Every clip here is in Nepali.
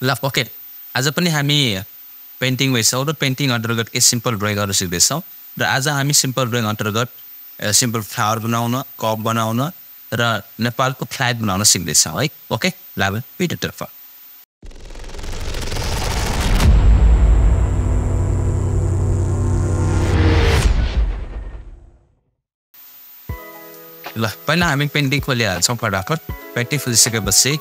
ल ओके आज पनि हामी पेन्टिङ भइसक्यौँ र पेन्टिङ अन्तर्गत के सिम्पल ड्रइङ गर्न सिक्दैछौँ र आज हामी सिम्पल ड्रइङ अन्तर्गत सिम्पल फ्लावर बनाउन कप बनाउन र नेपालको फ्ल्याग बनाउन सिक्दैछौँ है ओके लाभ पिटरतर्फ ल पहिला हामी पेन्टिङ खोलिहाल्छौँ फटाफट पेन्टिङ खोलिसकेपछि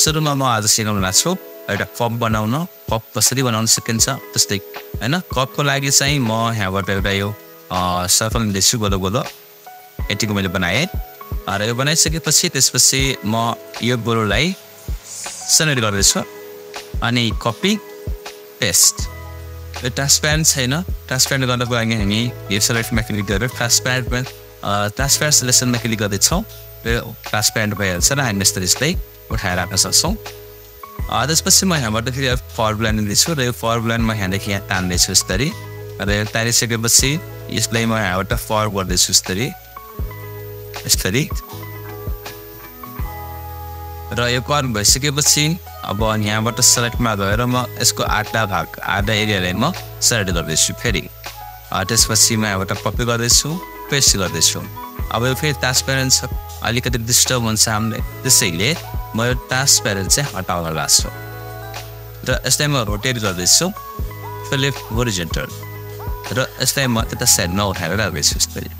सुरुमा म आज सिकाउनु भएको छु एउटा कप बनाउन कप कसरी बनाउन सकिन्छ त्यस्तै होइन? कपको लागि चाहिँ म यहाँबाट एउटा यो सर्कल लिँदैछु गोलो गोलो यतिको मैले बनाएँ। र यो बनाइसकेपछि त्यसपछि म यो गोलोलाई सेलेक्ट गर्दैछु। अनि कपी पेस्ट। यो ट्रान्सप्यारेन्ट छैन। ट्रान्सप्यारेन्ट गर्नको लागि हामी यो सेलेक्टमा क्लिक गरेर ट्रान्सप्यारेन्टमा ट्रान्सप्यारेन्ट सेलेक्सनमा क्लिक गर्दैछौँ। र ट्रान्सप्यारेन्ट भइहाल्छ र हामी यस्तो यस्तै उठाएर राख्न सक्छौँ। त्यसपछि म यहाँबाट फेरि फर ब्ल्यान्ड लिँदैछु र यो फर ब्ल्यान्ड म यहाँदेखि यहाँ तान्दैछु यसरी। र यो तानिसकेपछि यसलाई म यहाँबाट फर गर्दैछु यसरी। यसरी। र यो कर भइसकेपछि अब यहाँबाट सेलेक्टमा गएर म यसको आधा भाग आधा एरियालाई म सेलेक्ट गर्दैछु फेरि। त्यसपछि म यहाँबाट कपी गर्दैछु पेस्ट गर्दैछु। अब यो फेरि ट्रान्सप्यारेन्ट छ। अलिकति डिस्टर्ब हुन्छ हामीले त्यसैले। म यो ट्रान्सप्यारेन्ट चाहिँ हटाउन लाग्छु र यसलाई म रोटेट गर्दैछु। फिलिप ओरिजेन्टल र यसलाई म त्यता साइडमा उठाएर राख्दैछु यसरी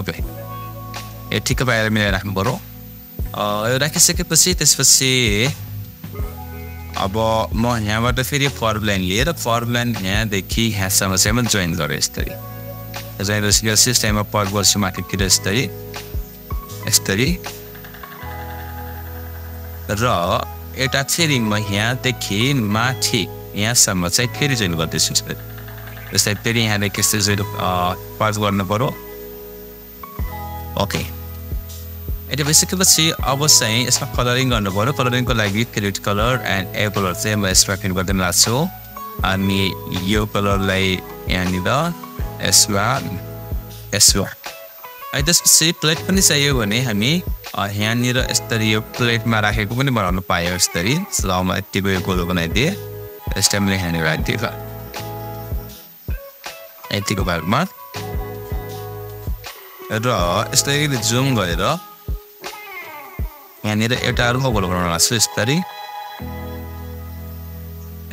ओके यो ठिक्क पाएर मिलाएर राख्नु पऱ्यो यो राखिसकेपछि त्यसपछि अब म यहाँबाट फेरि फर ब्ल्यान्ड लिएर फर ब्ल्यान्ड यहाँदेखि यहाँसम्म चाहिँ म जोइन गरेँ यसरी जोइन गरिसकेपछि टाइममा पर गर्छु माथितिर यसरी यसरी र एउटा फेरि म यहाँदेखि माथि यहाँसम्म चाहिँ फेरि जोइन गर्दैछु जस्तै फेरि यहाँदेखि यस्तो जोइन पास गर्नु पऱ्यो ओके। यति भइसकेपछि अब चाहिँ यसमा कलरिङ गर्नु पऱ्यो कलरिङको लागि create colour and a colour चाहिँ म यसमा फिल गरिदिनु लाग्छु अनि यो कलरलाई यहाँनिर यसमा यसमा। त्यसपछि प्लेट पनि चाहियो भने हामी यहाँनिर यसरी यो प्लेटमा राखेको पनि बनाउनु पायो यसरी। लाउमा यतिको यो गोलो बनाइदिएँ यस टाइमले यहाँनिर राखिदिएको यतिको भागमा। र यसलाई जुम गरेर यहाँनिर एउटा अर्को गोलो बनाउन लाग्छु यसरी।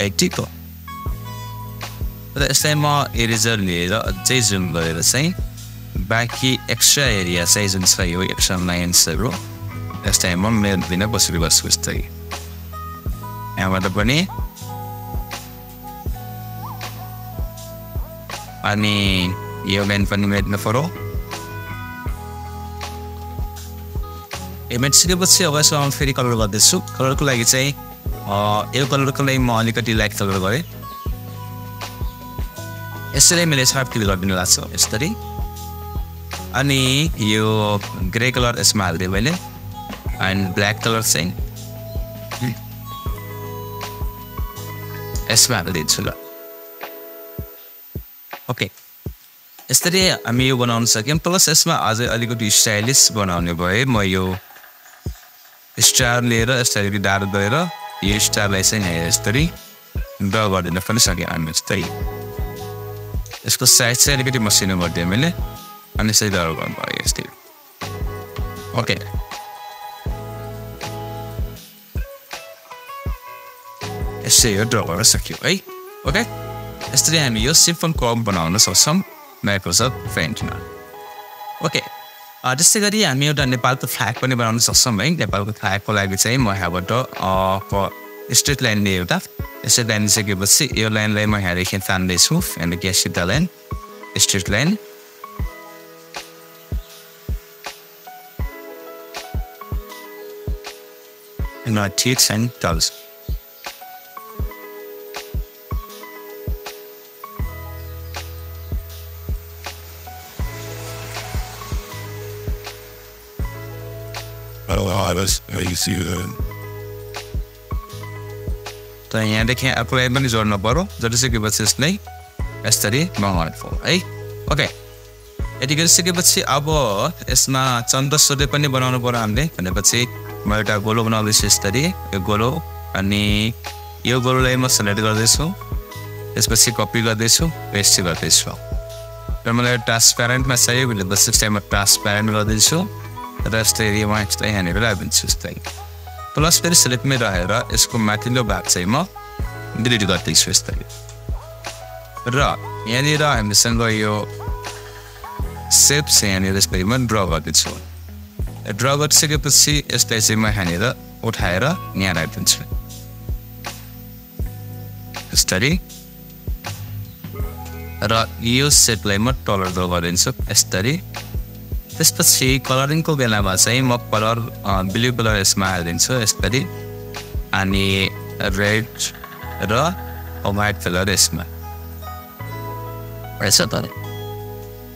यतिको। र यसलाई म इरेजर लिएर अझै जुम गरेर चाहिँ बाँकी एक्स्ट्रा एरिया चाहिँ जुन छ यो एक्स्ट्रा लाइन्सहरू यसलाई म दिन बसेर गर्छु यस्तै यहाँबाट पनि अनि यो लाइन पनि मेट्नु पऱ्यो यो मेटिसकेपछि अब यसमा फेरि कलर गर्दैछु कलरको लागि चाहिँ यो कलरको लागि म अलिकति लाइट कलर गरेँ यसरी मैले सार्प क्लिक गरिदिनु लाग्छ यसरी अनि यो ग्रे कलर यसमा हालिदिएँ मैले। एन्ड ब्ल्याक कलर चाहिँ। यसमा हालिदिन्छु ल। ओके यसरी हामी यो बनाउन सक्यौँ। प्लस यसमा अझै अलिकति स्टाइलिस बनाउने भए म यो स्टार लिएर यसरी डार गएर यो स्टारलाई चाहिँ यसरी ड्र गरिदिन पनि सकेँ हामी जस्तै यसको साइज चाहिँ अलिकति मसिनो गरिदिएँ मैले। अनि यसरी ड्र गर्नु भयो यस्तै ओके यसै यो ड्र गर्न सक्यो है ओके यसरी हामी यो सिम्पल कप बनाउन सक्छौँ माइक्रोसफ्ट पेन्टमा ओके त्यस्तै गरी हामी एउटा नेपालको फ्ल्याग पनि बनाउन सक्छौँ है नेपालको फ्ल्यागको लागि चाहिँ म यहाँबाट स्ट्रेट लाइन लिएँ एउटा स्ट्रेट लाइन लिइसकेपछि यो लाइनलाई म यहाँदेखि तान्दैछु यहाँदेखि सिधा line straight line Alice, how you see that? त यहाँदेखि आफूलाई पनि जोड्नु पऱ्यो जोडिसकेपछि यसलाई यसरी मगाउनु है ओके यति गरिसकेपछि अब यसमा चन्द्र सूर्य पनि बनाउनु पऱ्यो हामीले भनेपछि म एउटा गोलो बनाउँदैछु यसरी यो गोलो अनि यो गोलोलाई म सेलेक्ट गर्दैछु त्यसपछि कपी गर्दैछु पेस्ट गर्दैछु र मलाई ट्रान्सप्यारेन्टमा चाहियो भने बस टाइममा ट्रान्सप्यारेन्ट गरिदिन्छु र यस्तो एरियामा यस्तै यहाँनिर राखिदिन्छु यस्तै प्लस फेरि सेलेक्टमै रहेर यसको माथिल्लो भाग चाहिँ म डिलिट गरिदिन्छु यस्तै र यहाँनिर हामीसँग यो सेप चाहिँ यहाँनिर यसरी म ड्र गरिदिन्छु ड्र गरिसकेपछि यसलाई चाहिँ म यहाँनिर उठाएर यहाँ राखिदिन्छु यसरी र यो सेपलाई म टलर ड्र गरिदिन्छु। यसरी त्यसपछि कलरिङको बेलामा चाहिँ म कलर ब्लु कलर यसमा हालिदिन्छु। यसरी अनि रेड र वाइट कलर यसमा। रहेछ त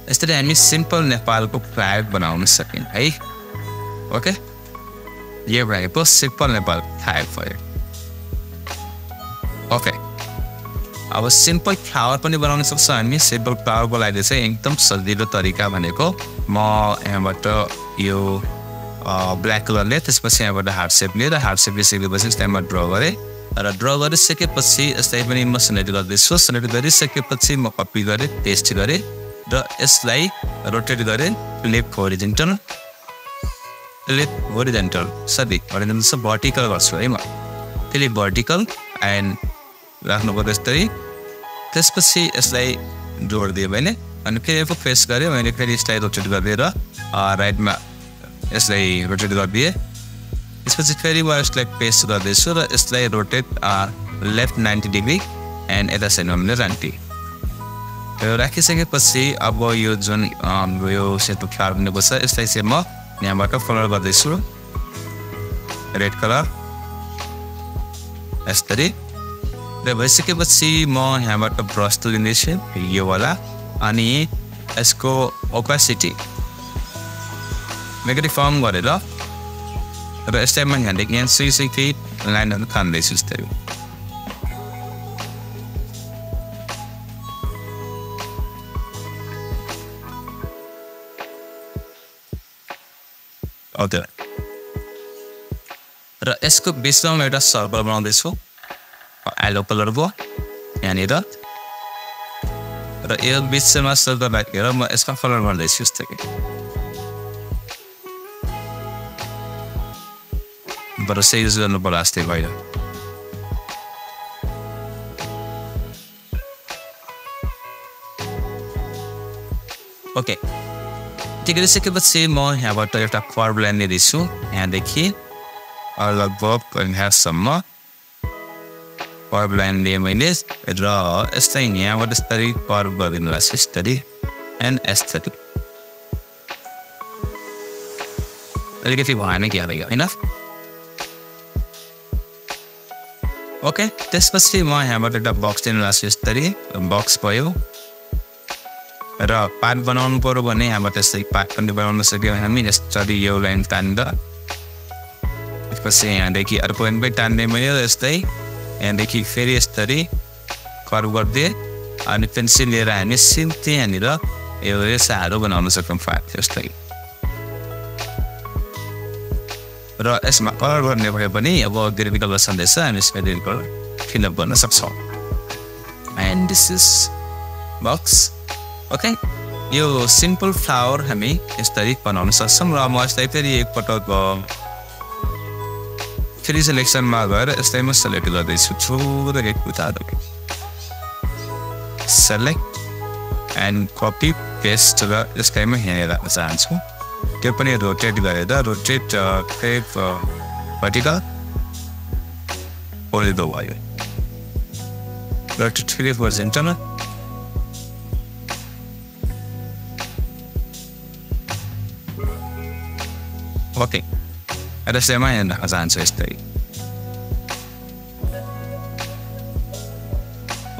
यसरी हामी सिम्पल नेपालको फ्ल्याग बनाउन सक्यौँ है। ओके यो भएको सिम्पल नेपाल फ्ल्याग भयो ओके अब सिम्पल फ्लावर पनि बनाउन सक्छ हामी सिम्पल फ्लावरको लागि चाहिँ एकदम सजिलो तरिका भनेको म यहाँबाट यो ब्ल्याक कलरले त्यसपछि यहाँबाट हार्ड सेप लिएर हार्ड सेप लिइसकेपछि टाइममा ड्र गरेँ र ड्र गरिसकेपछि यसलाई पनि म सेलेक्ट गर्दैछु सेलेक्ट गरिसकेपछि म कपी गरेँ पेस्ट गरेँ र यसलाई रोटेट गरेँ left horizontal left horizontal sorry horizontal चाहिँ भर्टिकल गर्छु है म त्यसले भर्टिकल एन्ड राख्नु पर्यो यस्तै त्यसपछि यसलाई जोडिदियो भने अनि फेरि यसको फेस गऱ्यो मैले फेरि यसलाई रोटेट गरिदिएर राइटमा यसलाई रोटेट गरिदिएँ त्यसपछि फेरि म यसलाई पेस्ट गर्दैछु र यसलाई rotate left ninety degree and यता साइडमा मैले यो राखिसकेपछि अब यो जुन यो सेतो बन्नेको छ यसलाई चाहिँ म यहाँबाट कलर गर्दैछु रेड कलर यसरी र भइसकेपछि म यहाँबाट ब्रस लिँदैछु योवाला अनि यसको ओकासिटी नेगेटिभ फर्म गरेर र यस टाइममा यहाँदेखि यहाँ सुई सुई केही लाइनहरू तान्दैछु यस्तै हजुर र यसको बिचमा म एउटा सर्कल बनाउँदैछु। एलो कलरको यहाँनिर। र यो बिचमा सर्कल राखेर म यसमा कलर गर्दैछु यस्तो कि। ब्रसै युज गर्नु पर्ला जस्तै भयो ओके। ठिक गरिसकेपछि म यहाँबाट एउटा कर्ब लाइन लिँदैछु। यहाँदेखि लगभग यहाँसम्म। कर्ब लाइन लिएँ मैले र यस्तै यहाँबाट यस्तरी कर्ब गरिदिनु भएको छ यस्तरी। एन्ड यस्तरी। अलिकति भएन कि हालेको होइन? ओके त्यसपछि म यहाँबाट एउटा बक्स दिनु भएको छु यस्तरी। बक्स भयो। र पार्ट बनाउनु पऱ्यो भने यहाँबाट यसरी पार्ट पनि बनाउन सक्यौँ। हामी यसरी यो लाइन तानेर त्यसपछि यहाँदेखि अर्को लाइन पनि तान्ने मैले यस्तै। यहाँदेखि फेरि यसरी कर्व गरिदिएँ अनि पेन्सिल लिएर हामी सिम्ती यहाँनिर यो रेसाहरू बनाउन सक्छौँ पार्ट यस्तै। र यसमा कलर गर्ने भयो भने अब ग्रिन कलर छँदैछ हामी यसमा ग्रिन कलर फिलअप गर्न सक्छौँ। And this is box okay यो सिम्पल फ्लावर हामी यसरी बनाउन सक्छौँ र म यस्तै फेरि एकपटक फेरि सेलेक्सनमा गएर यस्तै म सेलेक्ट गर्दैछु। छोरो एक उतारो। सेलेक्ट एन्ड कपी पेस्ट र यसलाई म यहाँ राख्न चाहन्छु त्यो पनि रोटेट गरेर रोटेट भर्टिकल ओल्दो भयो। रोटेट फेरि होरिजेन्टल ओके र यसैमा यहाँ राख्न चाहन्छु यस्तै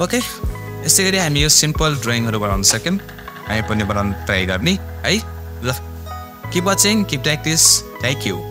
ओके यस्तै गरी हामी यो सिम्पल ड्रइङहरू बनाउन सक्यौँ हामी पनि बनाउन ट्राई गर्ने है ल keep watching keep practice thank you